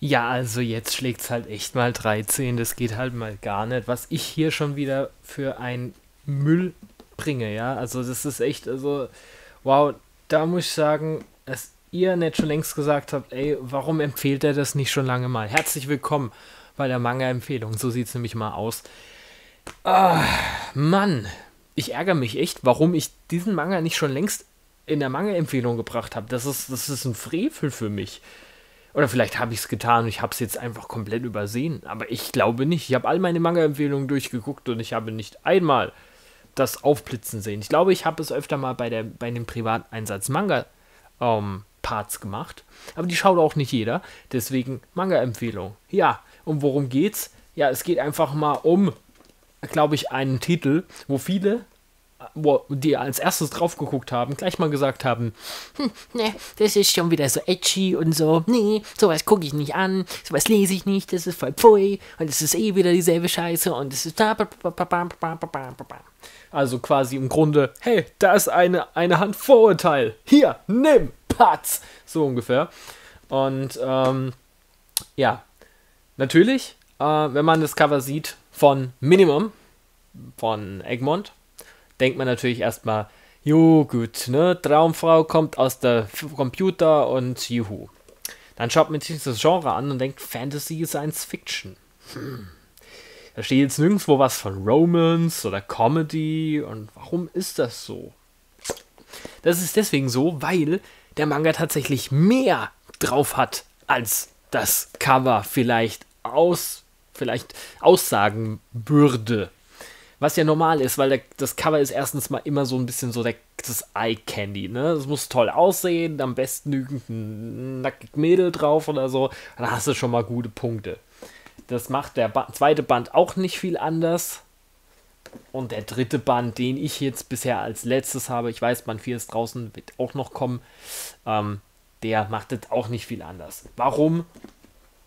Ja, also jetzt schlägt's halt echt mal 13. Das geht halt mal gar nicht. Was ich hier schon wieder für ein Müll bringe, ja. Also das ist echt, also, wow, da muss ich sagen, dass ihr nicht schon längst gesagt habt, ey, warum empfiehlt er das nicht schon lange mal? Herzlich willkommen bei der Manga-Empfehlung. So sieht's nämlich mal aus. Ah, Mann, ich ärgere mich echt, warum ich diesen Manga nicht schon längst in der Manga-Empfehlung gebracht habe. Das ist, das ist ein Frevel für mich. Oder vielleicht habe ich es getan und ich habe es jetzt einfach komplett übersehen. Aber ich glaube nicht. Ich habe all meine Manga-Empfehlungen durchgeguckt und ich habe nicht einmal das aufblitzen sehen. Ich glaube, ich habe es öfter mal bei, der, bei dem Privateinsatz Manga-Parts ähm, gemacht. Aber die schaut auch nicht jeder. Deswegen Manga-Empfehlung. Ja, und worum geht's? Ja, es geht einfach mal um, glaube ich, einen Titel, wo viele die als erstes drauf geguckt haben, gleich mal gesagt haben, hm, ne, das ist schon wieder so edgy und so, nee, sowas gucke ich nicht an, sowas lese ich nicht, das ist voll pfui und es ist eh wieder dieselbe Scheiße und es ist also quasi im Grunde, hey, da ist eine, eine Hand Vorurteil, hier, nimm, Patz, so ungefähr. Und ähm, ja, natürlich, äh, wenn man das Cover sieht von Minimum, von Egmont, denkt man natürlich erstmal, jo gut, ne, Traumfrau kommt aus der Computer und juhu. Dann schaut man sich das Genre an und denkt, Fantasy, Science Fiction. Hm. Da steht jetzt nirgendwo was von Romance oder Comedy und warum ist das so? Das ist deswegen so, weil der Manga tatsächlich mehr drauf hat, als das Cover vielleicht aus, vielleicht aussagen würde. Was ja normal ist, weil der, das Cover ist erstens mal immer so ein bisschen so der, das Eye-Candy, ne? Es muss toll aussehen, am besten irgendein nackig Mädel drauf oder so. Dann hast du schon mal gute Punkte. Das macht der ba zweite Band auch nicht viel anders. Und der dritte Band, den ich jetzt bisher als letztes habe, ich weiß, Band 4 ist draußen, wird auch noch kommen, ähm, der macht das auch nicht viel anders. Warum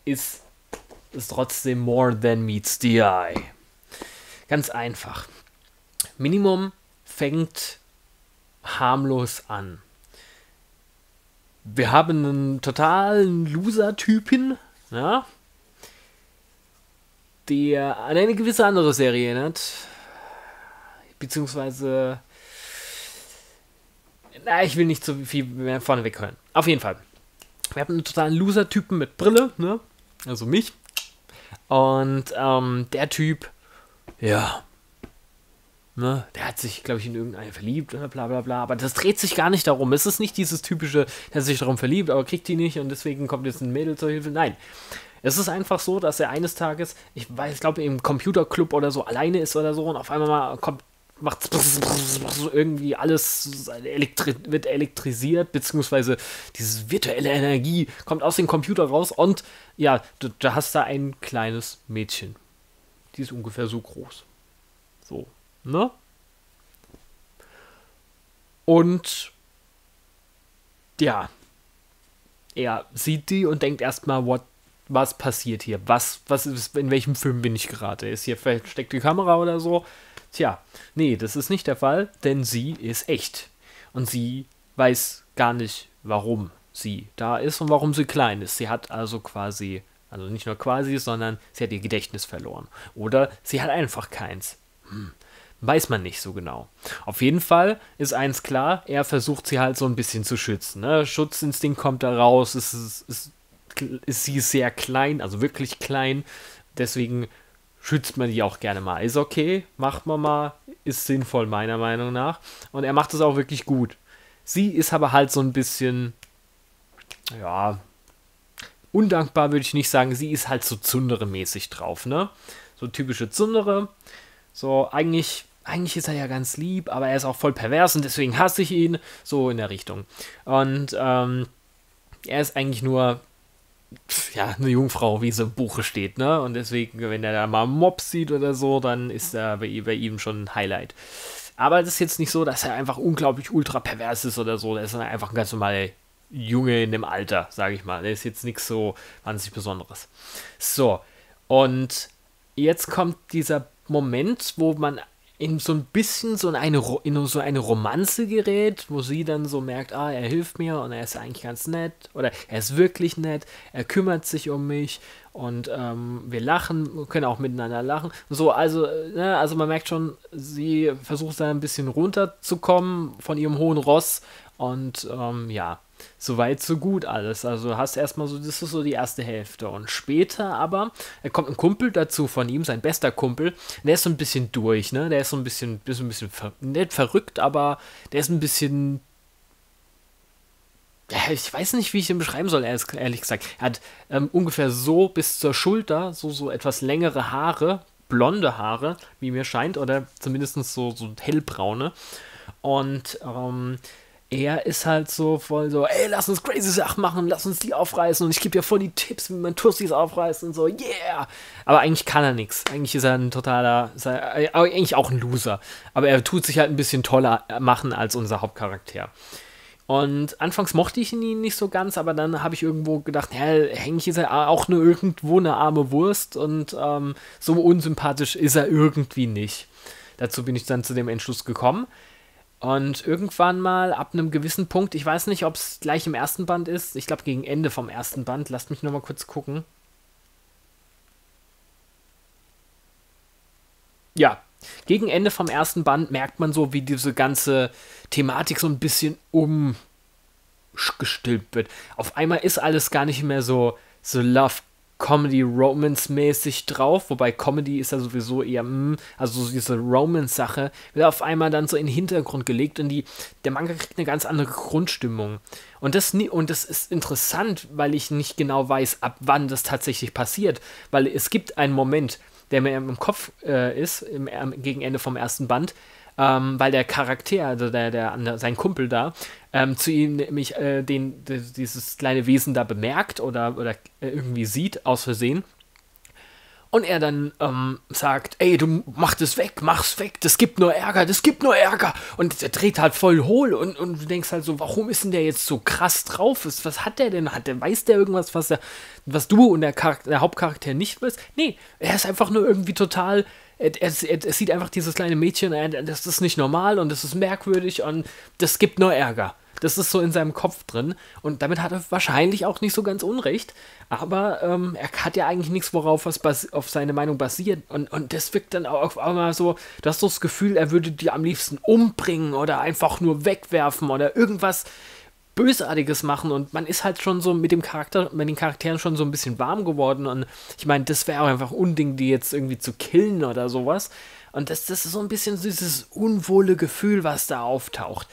ist es trotzdem more than meets the eye? Ganz einfach. Minimum fängt harmlos an. Wir haben einen totalen Loser-Typen, ja, der an eine gewisse andere Serie erinnert. Beziehungsweise. Na, ich will nicht so viel mehr vorneweg hören. Auf jeden Fall. Wir haben einen totalen Loser-Typen mit Brille, ne? Also mich. Und ähm, der Typ ja, ne, der hat sich, glaube ich, in irgendeine verliebt, bla bla bla. Aber das dreht sich gar nicht darum. Es ist nicht dieses typische, der sich darum verliebt, aber kriegt die nicht und deswegen kommt jetzt ein Mädel zur Hilfe. Nein. Es ist einfach so, dass er eines Tages, ich weiß, glaube im Computerclub oder so alleine ist oder so und auf einmal mal kommt macht irgendwie alles elektri wird elektrisiert, beziehungsweise diese virtuelle Energie kommt aus dem Computer raus und ja, du, du hast da ein kleines Mädchen. Die ist ungefähr so groß. So, ne? Und ja, er sieht die und denkt erstmal, what, was passiert hier? Was, was ist, in welchem Film bin ich gerade? Ist hier versteckte Kamera oder so? Tja, nee, das ist nicht der Fall, denn sie ist echt. Und sie weiß gar nicht, warum sie da ist und warum sie klein ist. Sie hat also quasi also nicht nur quasi, sondern sie hat ihr Gedächtnis verloren. Oder sie hat einfach keins. Hm. Weiß man nicht so genau. Auf jeden Fall ist eins klar, er versucht sie halt so ein bisschen zu schützen. Ne? Schutzinstinkt kommt da raus, ist, ist, ist, sie sehr klein, also wirklich klein. Deswegen schützt man die auch gerne mal. Ist okay, macht man mal, ist sinnvoll meiner Meinung nach. Und er macht es auch wirklich gut. Sie ist aber halt so ein bisschen, ja, undankbar würde ich nicht sagen, sie ist halt so Zundere-mäßig drauf, ne? So typische Zundere. So, eigentlich, eigentlich ist er ja ganz lieb, aber er ist auch voll pervers und deswegen hasse ich ihn. So in der Richtung. Und ähm, er ist eigentlich nur ja, eine Jungfrau, wie es im Buche steht, ne? Und deswegen, wenn er da mal einen Mob sieht oder so, dann ist er bei, bei ihm schon ein Highlight. Aber es ist jetzt nicht so, dass er einfach unglaublich ultra pervers ist oder so. Er ist einfach ein ganz normaler Junge in dem Alter, sage ich mal. Der ist jetzt nichts so wahnsinnig Besonderes. So, und jetzt kommt dieser Moment, wo man in so ein bisschen so eine, in so eine Romanze gerät, wo sie dann so merkt, ah, er hilft mir und er ist eigentlich ganz nett oder er ist wirklich nett, er kümmert sich um mich und ähm, wir lachen, können auch miteinander lachen. So, also, ne, also man merkt schon, sie versucht da ein bisschen runterzukommen von ihrem hohen Ross und ähm, ja, so weit, so gut alles. Also hast erstmal so, das ist so die erste Hälfte. Und später aber, er kommt ein Kumpel dazu von ihm, sein bester Kumpel, der ist so ein bisschen durch, ne? Der ist so ein bisschen, bisschen, ein bisschen ver nicht verrückt, aber der ist ein bisschen. Ich weiß nicht, wie ich ihn beschreiben soll, ehrlich gesagt. Er hat ähm, ungefähr so bis zur Schulter, so, so etwas längere Haare, blonde Haare, wie mir scheint, oder zumindest so, so hellbraune. Und ähm, er ist halt so voll so, ey, lass uns crazy Sachen machen, lass uns die aufreißen und ich gebe dir voll die Tipps, wie man Tussis aufreißt und so, yeah! Aber eigentlich kann er nichts. Eigentlich ist er ein totaler, er, äh, eigentlich auch ein Loser. Aber er tut sich halt ein bisschen toller machen als unser Hauptcharakter. Und anfangs mochte ich ihn nicht so ganz, aber dann habe ich irgendwo gedacht, ja, Henk ist er auch nur irgendwo eine arme Wurst und ähm, so unsympathisch ist er irgendwie nicht. Dazu bin ich dann zu dem Entschluss gekommen. Und irgendwann mal ab einem gewissen Punkt, ich weiß nicht, ob es gleich im ersten Band ist, ich glaube gegen Ende vom ersten Band, lasst mich nochmal kurz gucken. Ja, gegen Ende vom ersten Band merkt man so, wie diese ganze Thematik so ein bisschen umgestülpt wird. Auf einmal ist alles gar nicht mehr so, so Love Comedy-Romance-mäßig drauf, wobei Comedy ist ja sowieso eher, mh, mm, also diese Romance-Sache wird auf einmal dann so in den Hintergrund gelegt und die, der Manga kriegt eine ganz andere Grundstimmung. Und das, und das ist interessant, weil ich nicht genau weiß, ab wann das tatsächlich passiert, weil es gibt einen Moment, der mir im Kopf äh, ist, im, im, gegen Ende vom ersten Band, ähm, weil der Charakter, also der, der, sein Kumpel da, ähm, zu ihm nämlich äh, den, dieses kleine Wesen da bemerkt oder, oder irgendwie sieht, aus Versehen. Und er dann ähm, sagt, ey, du mach das weg, mach's weg, das gibt nur Ärger, das gibt nur Ärger. Und er dreht halt voll hohl und, und du denkst halt so, warum ist denn der jetzt so krass drauf? Was hat der denn? Hat der, weiß der irgendwas, was, der, was du und der, der Hauptcharakter nicht weißt? Nee, er ist einfach nur irgendwie total er, er, sieht einfach dieses kleine Mädchen, das ist nicht normal und das ist merkwürdig und das gibt nur Ärger. Das ist so in seinem Kopf drin und damit hat er wahrscheinlich auch nicht so ganz unrecht, aber ähm, er hat ja eigentlich nichts, worauf was auf seine Meinung basiert und, und das wirkt dann auch auf einmal so, du hast so das Gefühl, er würde die am liebsten umbringen oder einfach nur wegwerfen oder irgendwas Bösartiges machen und man ist halt schon so mit dem Charakter, mit den Charakteren schon so ein bisschen warm geworden und ich meine, das wäre auch einfach Unding, die jetzt irgendwie zu killen oder sowas. Und das, das ist so ein bisschen dieses unwohle Gefühl, was da auftaucht.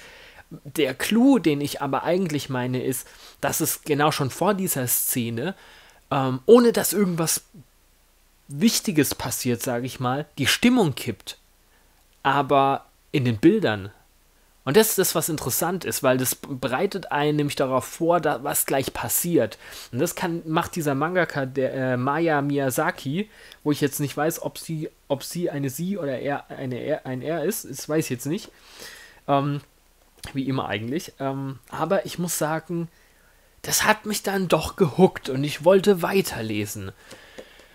Der Clou, den ich aber eigentlich meine, ist, dass es genau schon vor dieser Szene, ähm, ohne dass irgendwas Wichtiges passiert, sage ich mal, die Stimmung kippt. Aber in den Bildern, und das ist das, was interessant ist, weil das bereitet einen nämlich darauf vor, da, was gleich passiert. Und das kann, macht dieser Mangaka, der äh, Maya Miyazaki, wo ich jetzt nicht weiß, ob sie, ob sie eine sie oder er, eine er, ein er ist, das weiß ich jetzt nicht. Ähm, wie immer eigentlich. Ähm, aber ich muss sagen, das hat mich dann doch gehuckt und ich wollte weiterlesen.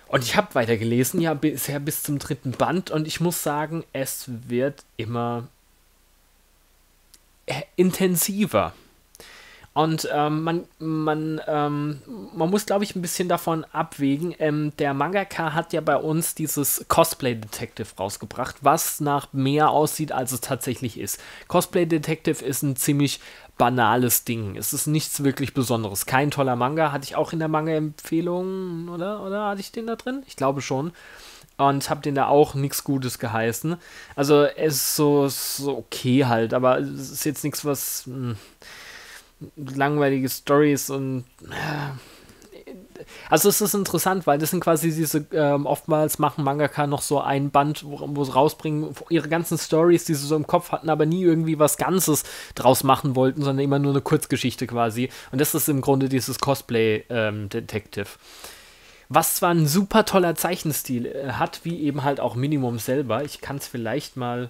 Und ich habe weitergelesen, ja, bisher bis zum dritten Band und ich muss sagen, es wird immer intensiver. Und ähm, man, man, ähm, man muss, glaube ich, ein bisschen davon abwägen. Ähm, der Mangaka hat ja bei uns dieses Cosplay Detective rausgebracht, was nach mehr aussieht, als es tatsächlich ist. Cosplay Detective ist ein ziemlich banales Ding. Es ist nichts wirklich Besonderes. Kein toller Manga. Hatte ich auch in der Manga-Empfehlung, oder? Oder hatte ich den da drin? Ich glaube schon und habe den da auch nichts Gutes geheißen. Also es ist so, so okay halt, aber es ist jetzt nichts, was mh, hm, langweilige Stories und äh, also es ist interessant, weil das sind quasi diese, ähm, oftmals machen Mangaka noch so ein Band, wo, wo sie rausbringen, ihre ganzen Stories, die sie so im Kopf hatten, aber nie irgendwie was Ganzes draus machen wollten, sondern immer nur eine Kurzgeschichte quasi. Und das ist im Grunde dieses Cosplay-Detective. Ähm, was zwar ein super toller Zeichenstil äh, hat, wie eben halt auch Minimum selber. Ich kann es vielleicht mal.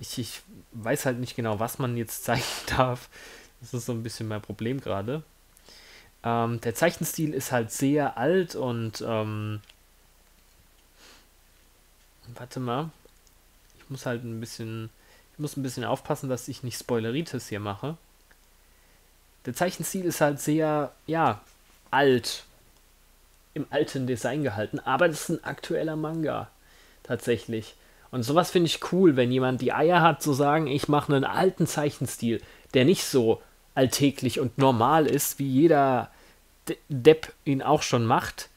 Ich, ich weiß halt nicht genau, was man jetzt zeichnen darf. Das ist so ein bisschen mein Problem gerade. Ähm, der Zeichenstil ist halt sehr alt und ähm, warte mal. Ich muss halt ein bisschen, ich muss ein bisschen aufpassen, dass ich nicht Spoileritis hier mache. Der Zeichenstil ist halt sehr, ja, alt. Im alten Design gehalten, aber das ist ein aktueller Manga. Tatsächlich. Und sowas finde ich cool, wenn jemand die Eier hat zu sagen, ich mache einen alten Zeichenstil, der nicht so alltäglich und normal ist, wie jeder Depp ihn auch schon macht.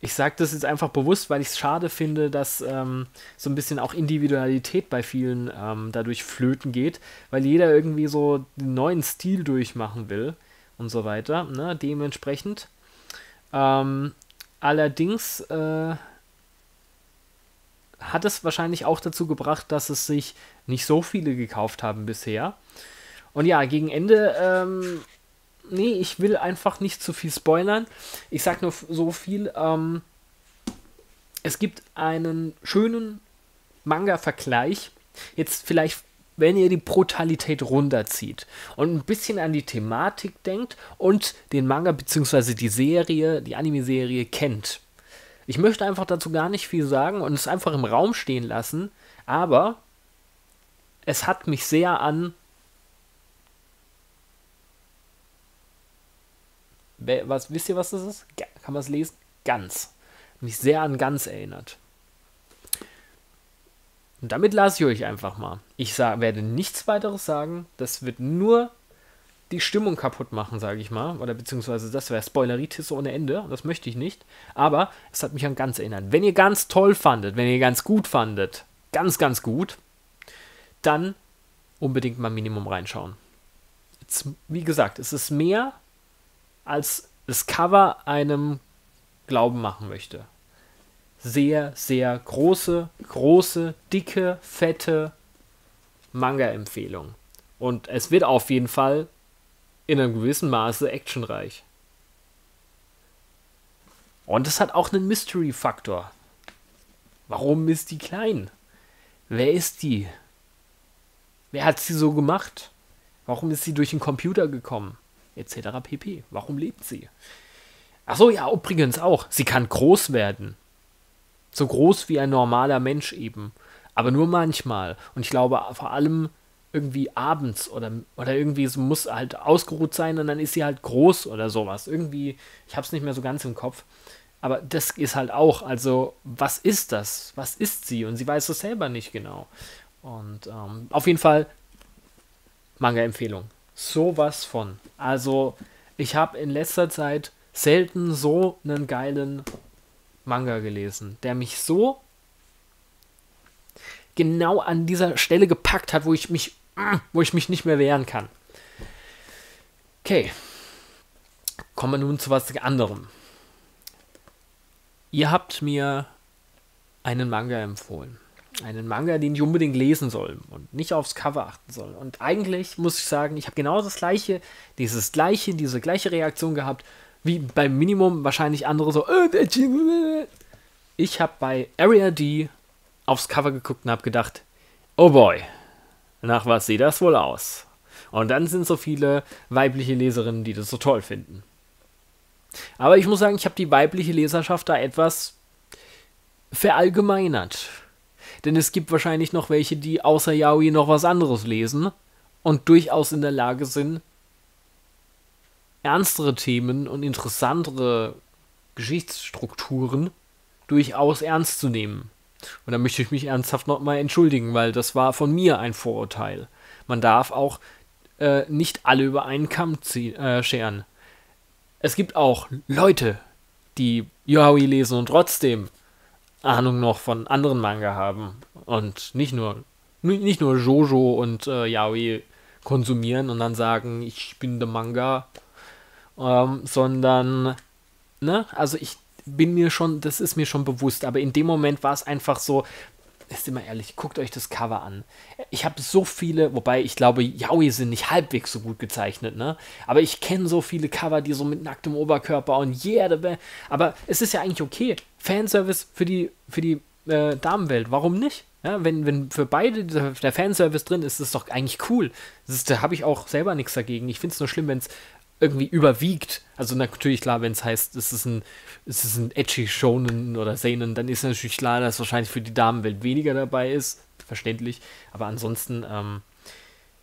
Ich sage das jetzt einfach bewusst, weil ich es schade finde, dass ähm, so ein bisschen auch Individualität bei vielen ähm, dadurch flöten geht, weil jeder irgendwie so den neuen Stil durchmachen will und so weiter. Ne? Dementsprechend. Ähm, allerdings äh, hat es wahrscheinlich auch dazu gebracht, dass es sich nicht so viele gekauft haben bisher. Und ja, gegen Ende, ähm, nee, ich will einfach nicht zu viel spoilern. Ich sag nur so viel, ähm, es gibt einen schönen Manga-Vergleich. Jetzt vielleicht, wenn ihr die Brutalität runterzieht und ein bisschen an die Thematik denkt und den Manga bzw. die Serie, die Anime-Serie kennt ich möchte einfach dazu gar nicht viel sagen und es einfach im Raum stehen lassen, aber es hat mich sehr an was wisst ihr, was das ist? Kann man es lesen? Ganz. Mich sehr an Ganz erinnert. Und damit lasse ich euch einfach mal. Ich sag, werde nichts weiteres sagen. Das wird nur die Stimmung kaputt machen, sage ich mal. Oder beziehungsweise das wäre Spoileritis ohne Ende. Das möchte ich nicht. Aber es hat mich an ganz erinnert. Wenn ihr ganz toll fandet, wenn ihr ganz gut fandet, ganz, ganz gut, dann unbedingt mal Minimum reinschauen. Jetzt, wie gesagt, es ist mehr, als das Cover einem Glauben machen möchte. Sehr, sehr große, große, dicke, fette Manga-Empfehlung. Und es wird auf jeden Fall in einem gewissen Maße actionreich. Und es hat auch einen Mystery-Faktor. Warum ist die klein? Wer ist die? Wer hat sie so gemacht? Warum ist sie durch den Computer gekommen? Etc. pp. Warum lebt sie? Achso, ja, übrigens auch. Sie kann groß werden. So groß wie ein normaler Mensch eben. Aber nur manchmal. Und ich glaube vor allem irgendwie abends oder, oder irgendwie, es muss halt ausgeruht sein und dann ist sie halt groß oder sowas. Irgendwie, ich habe es nicht mehr so ganz im Kopf. Aber das ist halt auch, also, was ist das? Was ist sie? Und sie weiß es selber nicht genau. Und ähm, auf jeden Fall Manga-Empfehlung. Sowas von. Also, ich habe in letzter Zeit selten so einen geilen Manga gelesen, der mich so genau an dieser Stelle gepackt hat, wo ich mich, wo ich mich nicht mehr wehren kann. Okay. Kommen wir nun zu was anderem. Ihr habt mir einen Manga empfohlen. Einen Manga, den ich unbedingt lesen soll und nicht aufs Cover achten soll. Und eigentlich muss ich sagen, ich habe genau das gleiche, dieses gleiche, diese gleiche Reaktion gehabt, wie beim Minimum wahrscheinlich andere so. Äh, ich habe bei Area D aufs Cover geguckt und habe gedacht, oh boy, nach was sieht das wohl aus? Und dann sind so viele weibliche Leserinnen, die das so toll finden. Aber ich muss sagen, ich habe die weibliche Leserschaft da etwas verallgemeinert. Denn es gibt wahrscheinlich noch welche, die außer Yaoi noch was anderes lesen und durchaus in der Lage sind, ernstere Themen und interessantere Geschichtsstrukturen durchaus ernst zu nehmen. Und da möchte ich mich ernsthaft nochmal entschuldigen, weil das war von mir ein Vorurteil. Man darf auch äh, nicht alle über einen Kamm ziehen, äh, scheren. Es gibt auch Leute, die Yaoi lesen und trotzdem Ahnung noch von anderen Manga haben und nicht nur nicht nur Jojo und äh, Yaoi konsumieren und dann sagen, ich bin der Manga, ähm, sondern ne, also ich bin mir schon, das ist mir schon bewusst, aber in dem Moment war es einfach so, ist immer ehrlich, guckt euch das Cover an. Ich habe so viele, wobei ich glaube, Yaoi sind nicht halbwegs so gut gezeichnet, ne? Aber ich kenne so viele Cover, die so mit nacktem Oberkörper und yeah, aber es ist ja eigentlich okay. Fanservice für die, für die äh, Damenwelt, warum nicht? Ja, wenn, wenn für beide der Fanservice drin ist, ist das doch eigentlich cool. Das ist, da habe ich auch selber nichts dagegen. Ich finde es nur schlimm, wenn es irgendwie überwiegt. Also natürlich klar, wenn es heißt, es ist ein, es ist ein edgy Shonen oder Seinen, dann ist natürlich klar, dass wahrscheinlich für die Damenwelt weniger dabei ist. Verständlich. Aber ansonsten ähm,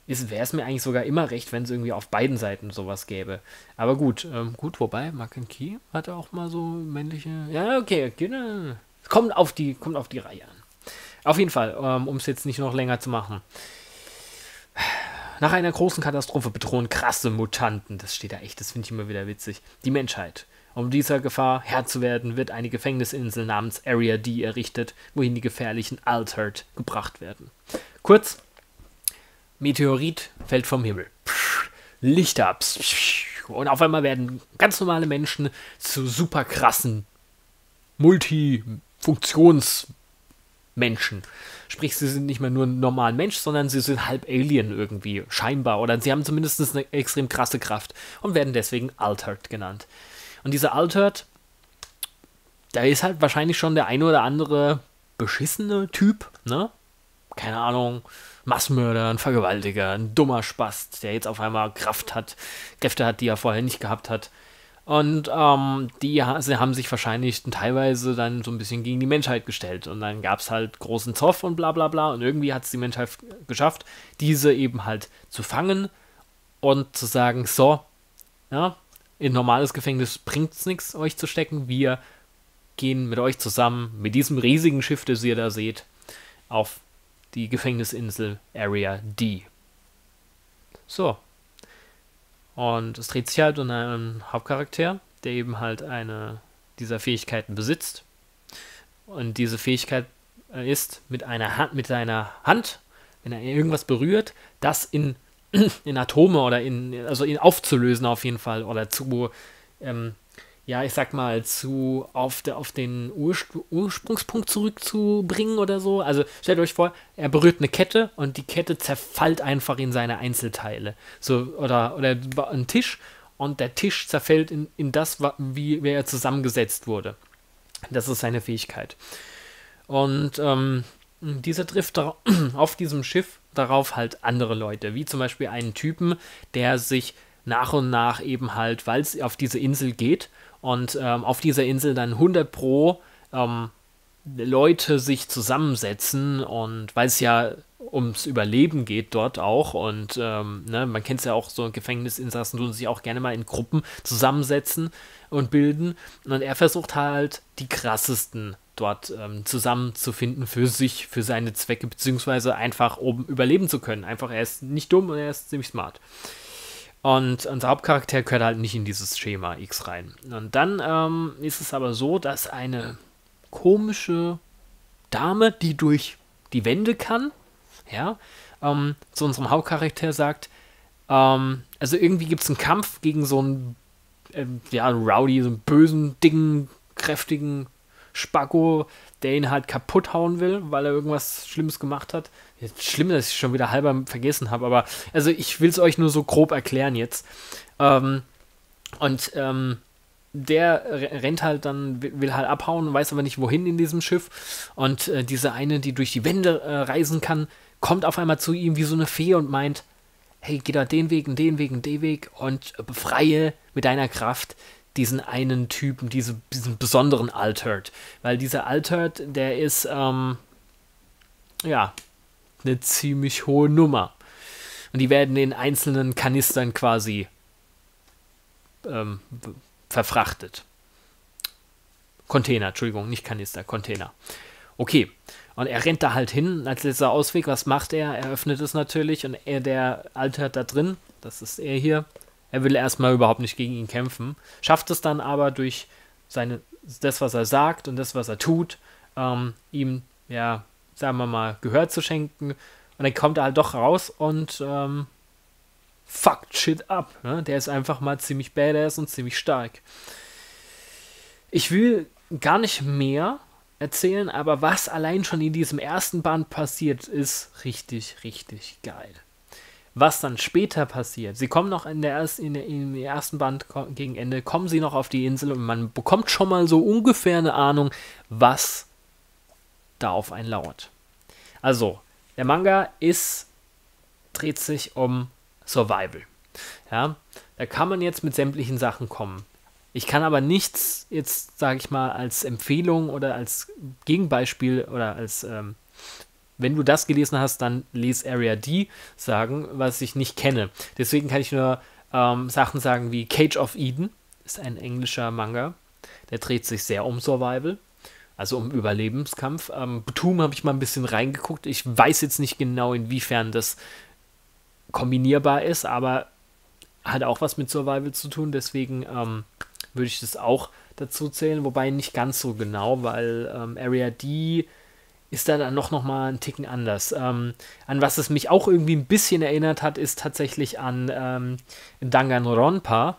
wäre es mir eigentlich sogar immer recht, wenn es irgendwie auf beiden Seiten sowas gäbe. Aber gut, ähm, gut, wobei, Marken Key hatte auch mal so männliche. Ja, okay, okay. Kommt auf die, kommt auf die Reihe an. Auf jeden Fall, ähm, um es jetzt nicht noch länger zu machen. Nach einer großen Katastrophe bedrohen krasse Mutanten, das steht da echt, das finde ich immer wieder witzig, die Menschheit. Um dieser Gefahr Herr zu werden, wird eine Gefängnisinsel namens Area D errichtet, wohin die gefährlichen Altered gebracht werden. Kurz, Meteorit fällt vom Himmel. Lichter ab. Und auf einmal werden ganz normale Menschen zu super krassen Multifunktionsmenschen. Sprich, sie sind nicht mehr nur ein normaler Mensch, sondern sie sind halb Alien irgendwie, scheinbar. Oder sie haben zumindest eine extrem krasse Kraft und werden deswegen Altered genannt. Und dieser Altered, da ist halt wahrscheinlich schon der eine oder andere beschissene Typ, ne? Keine Ahnung, Massmörder, ein Vergewaltiger, ein dummer Spast, der jetzt auf einmal Kraft hat, Kräfte hat, die er vorher nicht gehabt hat. Und ähm, die haben sich wahrscheinlich teilweise dann so ein bisschen gegen die Menschheit gestellt. Und dann gab es halt großen Zoff und bla bla bla. Und irgendwie hat es die Menschheit geschafft, diese eben halt zu fangen und zu sagen, so, ja, in normales Gefängnis bringt es nichts, euch zu stecken. Wir gehen mit euch zusammen, mit diesem riesigen Schiff, das ihr da seht, auf die Gefängnisinsel Area D. So, und es dreht sich halt um einen Hauptcharakter, der eben halt eine dieser Fähigkeiten besitzt. Und diese Fähigkeit äh, ist mit einer Hand, mit seiner Hand, wenn er irgendwas berührt, das in, in Atome oder in, also in aufzulösen auf jeden Fall oder zu ähm, ja, ich sag mal, zu auf, der, auf den Urspr Ursprungspunkt zurückzubringen oder so. Also stellt euch vor, er berührt eine Kette und die Kette zerfällt einfach in seine Einzelteile. So, oder, oder ein Tisch und der Tisch zerfällt in, in das, wie, wie er zusammengesetzt wurde. Das ist seine Fähigkeit. Und ähm, dieser trifft auf diesem Schiff darauf halt andere Leute, wie zum Beispiel einen Typen, der sich nach und nach eben halt, weil es auf diese Insel geht und ähm, auf dieser Insel dann 100 pro ähm, Leute sich zusammensetzen und weil es ja ums Überleben geht dort auch und ähm, ne, man kennt es ja auch so Gefängnisinsassen tun sich auch gerne mal in Gruppen zusammensetzen und bilden und er versucht halt die krassesten dort ähm, zusammenzufinden für sich, für seine Zwecke beziehungsweise einfach oben überleben zu können. Einfach er ist nicht dumm und er ist ziemlich smart. Und unser Hauptcharakter gehört halt nicht in dieses Schema X rein. Und dann ähm, ist es aber so, dass eine komische Dame, die durch die Wände kann, ja, ähm, zu unserem Hauptcharakter sagt, ähm, also irgendwie gibt es einen Kampf gegen so einen, äh, ja, einen Rowdy, so einen bösen, dicken, kräftigen Spacko, der ihn halt kaputt hauen will, weil er irgendwas Schlimmes gemacht hat. Jetzt schlimm, dass ich schon wieder halber vergessen habe, aber also ich will es euch nur so grob erklären jetzt. Ähm, und ähm, der rennt halt dann, will halt abhauen, weiß aber nicht wohin in diesem Schiff. Und äh, diese eine, die durch die Wände äh, reisen kann, kommt auf einmal zu ihm wie so eine Fee und meint, hey, geh da den Weg, den Weg, den Weg und befreie mit deiner Kraft diesen einen Typen, diese, diesen besonderen Altered. Weil dieser Altered, der ist, ähm, ja, eine ziemlich hohe Nummer. Und die werden in einzelnen Kanistern quasi ähm, verfrachtet. Container, Entschuldigung, nicht Kanister, Container. Okay. Und er rennt da halt hin als letzter Ausweg. Was macht er? Er öffnet es natürlich und er, der Altert da drin, das ist er hier, er will erstmal überhaupt nicht gegen ihn kämpfen, schafft es dann aber durch seine, das, was er sagt und das, was er tut, ähm, ihm, ja, sagen wir mal, Gehör zu schenken. Und dann kommt er halt doch raus und ähm, fuckt shit ab. Ne? Der ist einfach mal ziemlich badass und ziemlich stark. Ich will gar nicht mehr erzählen, aber was allein schon in diesem ersten Band passiert, ist richtig, richtig geil was dann später passiert. Sie kommen noch in der, erst, in der, im ersten Band gegen Ende, kommen sie noch auf die Insel und man bekommt schon mal so ungefähr eine Ahnung, was da auf einen lauert. Also, der Manga ist, dreht sich um Survival. Ja, Da kann man jetzt mit sämtlichen Sachen kommen. Ich kann aber nichts jetzt, sage ich mal, als Empfehlung oder als Gegenbeispiel oder als, ähm, wenn du das gelesen hast, dann lese Area D sagen, was ich nicht kenne. Deswegen kann ich nur ähm, Sachen sagen wie Cage of Eden, ist ein englischer Manga. Der dreht sich sehr um Survival, also um Überlebenskampf. Ähm, Betum habe ich mal ein bisschen reingeguckt. Ich weiß jetzt nicht genau, inwiefern das kombinierbar ist, aber hat auch was mit Survival zu tun. Deswegen ähm, würde ich das auch dazu zählen, wobei nicht ganz so genau, weil ähm, Area D ist da dann noch, noch mal einen Ticken anders. Ähm, an was es mich auch irgendwie ein bisschen erinnert hat, ist tatsächlich an ähm, Danganronpa,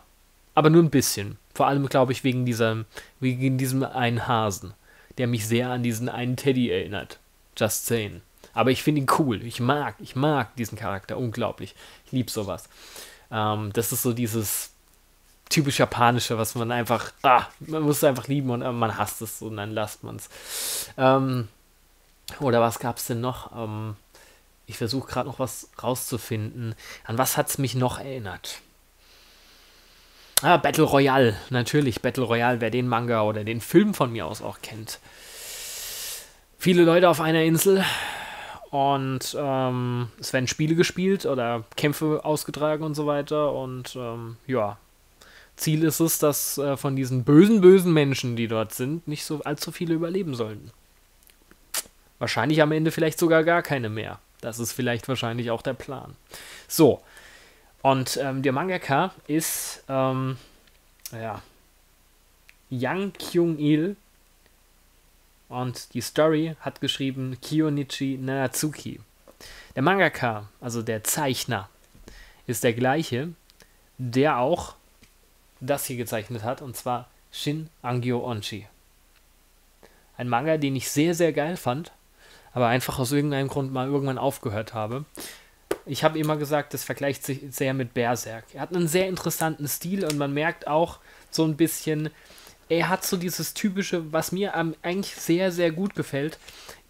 aber nur ein bisschen. Vor allem, glaube ich, wegen diesem, wegen diesem einen Hasen, der mich sehr an diesen einen Teddy erinnert. Just saying. Aber ich finde ihn cool. Ich mag, ich mag diesen Charakter unglaublich. Ich liebe sowas. Ähm, das ist so dieses typisch japanische, was man einfach, ah, man muss es einfach lieben und äh, man hasst es und dann lasst man es. Ähm, oder was gab es denn noch? Ähm, ich versuche gerade noch was rauszufinden. An was hat es mich noch erinnert? Ah, Battle Royale. Natürlich, Battle Royale, wer den Manga oder den Film von mir aus auch kennt. Viele Leute auf einer Insel und ähm, es werden Spiele gespielt oder Kämpfe ausgetragen und so weiter. Und ähm, ja, Ziel ist es, dass äh, von diesen bösen, bösen Menschen, die dort sind, nicht so allzu viele überleben sollten. Wahrscheinlich am Ende vielleicht sogar gar keine mehr. Das ist vielleicht wahrscheinlich auch der Plan. So. Und ähm, der Mangaka ist, ähm, ja, Yang Kyung-il. Und die Story hat geschrieben Kiyonichi Naratsuki. Der Mangaka, also der Zeichner, ist der gleiche, der auch das hier gezeichnet hat, und zwar Shin Angyo Onchi. Ein Manga, den ich sehr, sehr geil fand, aber einfach aus irgendeinem Grund mal irgendwann aufgehört habe. Ich habe immer gesagt, das vergleicht sich sehr mit Berserk. Er hat einen sehr interessanten Stil und man merkt auch so ein bisschen, er hat so dieses typische, was mir eigentlich sehr, sehr gut gefällt,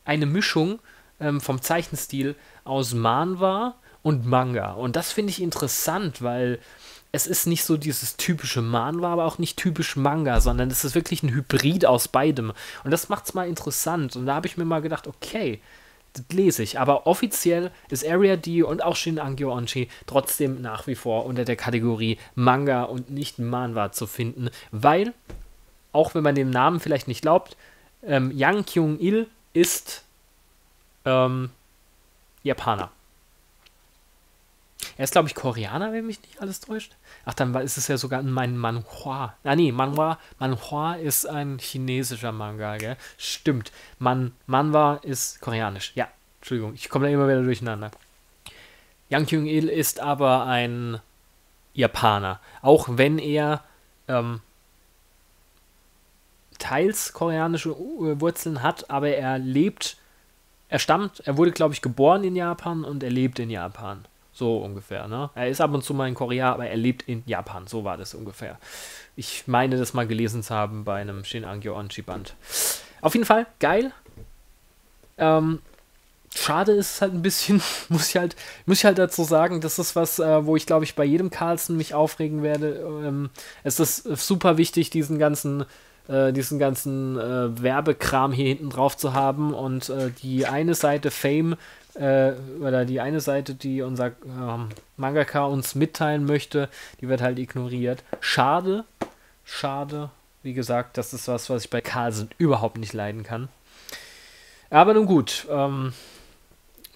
eine Mischung ähm, vom Zeichenstil aus Manwa und Manga. Und das finde ich interessant, weil es ist nicht so dieses typische Manwa, aber auch nicht typisch Manga, sondern es ist wirklich ein Hybrid aus beidem. Und das macht es mal interessant. Und da habe ich mir mal gedacht, okay, das lese ich. Aber offiziell ist Area D und auch Shin Angyo Onchi trotzdem nach wie vor unter der Kategorie Manga und nicht Manwa zu finden, weil, auch wenn man dem Namen vielleicht nicht glaubt, ähm, Yang Kyung-il ist ähm, Japaner. Er ist, glaube ich, Koreaner, wenn mich nicht alles täuscht. Ach, dann ist es ja sogar mein Manhua. Ah, nee, Manhua, Manhua ist ein chinesischer Manga, gell? Stimmt. Man, Manhwa ist koreanisch. Ja, Entschuldigung, ich komme da immer wieder durcheinander. Yang Kyung-il ist aber ein Japaner. Auch wenn er ähm, teils koreanische Wurzeln hat, aber er lebt, er stammt, er wurde, glaube ich, geboren in Japan und er lebt in Japan. So ungefähr, ne? Er ist ab und zu mal in Korea, aber er lebt in Japan. So war das ungefähr. Ich meine, das mal gelesen zu haben bei einem Shin Angyo Onchi Band. Auf jeden Fall, geil. Ähm, schade ist es halt ein bisschen, muss ich halt, muss ich halt dazu sagen, das ist was, äh, wo ich glaube ich bei jedem Carlson mich aufregen werde. Ähm, es ist super wichtig, diesen ganzen, äh, diesen ganzen äh, Werbekram hier hinten drauf zu haben und äh, die eine Seite Fame äh, oder die eine Seite, die unser ähm, Mangaka uns mitteilen möchte, die wird halt ignoriert. Schade, schade. Wie gesagt, das ist was, was ich bei Carlsen überhaupt nicht leiden kann. Aber nun gut, ähm,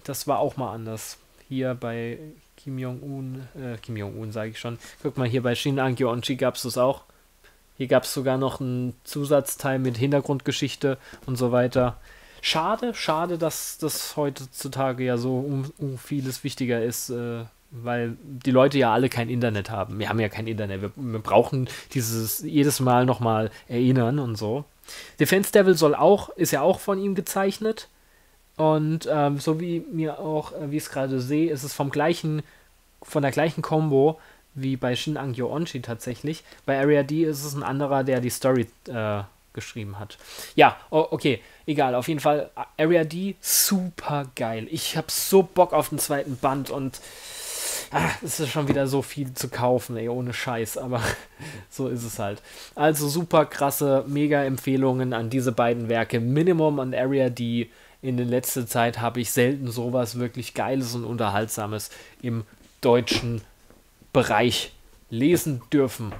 das war auch mal anders. Hier bei Kim Jong-un, äh, Kim Jong-un sage ich schon. Guck mal, hier bei Shin Angyo-onchi gab es das auch. Hier gab es sogar noch einen Zusatzteil mit Hintergrundgeschichte und so weiter. Schade, schade, dass das heutzutage ja so um, um vieles wichtiger ist, äh, weil die Leute ja alle kein Internet haben. Wir haben ja kein Internet. Wir, wir brauchen dieses jedes Mal nochmal erinnern und so. Defense Devil soll auch, ist ja auch von ihm gezeichnet. Und ähm, so wie mir auch, äh, wie ich es gerade sehe, ist es vom gleichen, von der gleichen Combo wie bei Shin Angyo Onchi tatsächlich. Bei Area D ist es ein anderer, der die Story äh, geschrieben hat. Ja, okay, egal. Auf jeden Fall, Area D, super geil. Ich habe so Bock auf den zweiten Band und Ah, es ist schon wieder so viel zu kaufen, ey, ohne Scheiß, aber so ist es halt. Also super krasse Mega-Empfehlungen an diese beiden Werke. Minimum und Area, die in der letzten Zeit habe ich selten sowas wirklich Geiles und Unterhaltsames im deutschen Bereich lesen dürfen.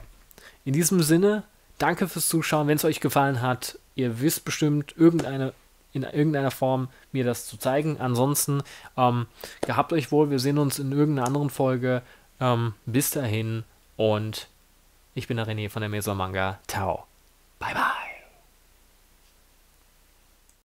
In diesem Sinne, danke fürs Zuschauen. Wenn es euch gefallen hat, ihr wisst bestimmt irgendeine in irgendeiner Form mir das zu zeigen. Ansonsten, ähm, gehabt euch wohl, wir sehen uns in irgendeiner anderen Folge. Ähm, bis dahin und ich bin der René von der Mesa Manga. Ciao. Bye bye.